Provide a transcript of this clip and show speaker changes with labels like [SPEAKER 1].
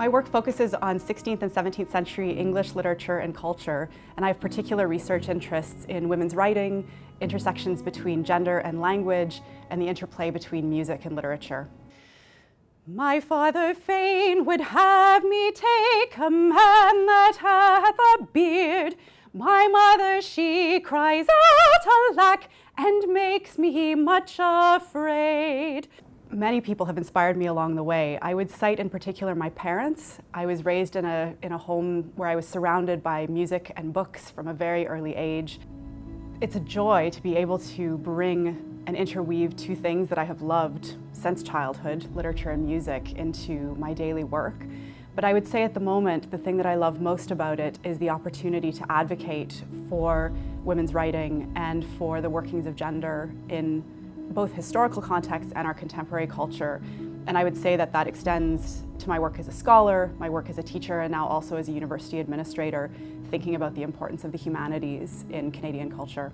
[SPEAKER 1] My work focuses on 16th and 17th century English literature and culture, and I have particular research interests in women's writing, intersections between gender and language, and the interplay between music and literature. My father fain would have me take a man that hath a beard. My mother, she cries out alack, and makes me much afraid. Many people have inspired me along the way. I would cite in particular my parents. I was raised in a, in a home where I was surrounded by music and books from a very early age. It's a joy to be able to bring and interweave two things that I have loved since childhood, literature and music, into my daily work. But I would say at the moment, the thing that I love most about it is the opportunity to advocate for women's writing and for the workings of gender in both historical context and our contemporary culture. And I would say that that extends to my work as a scholar, my work as a teacher, and now also as a university administrator, thinking about the importance of the humanities in Canadian culture.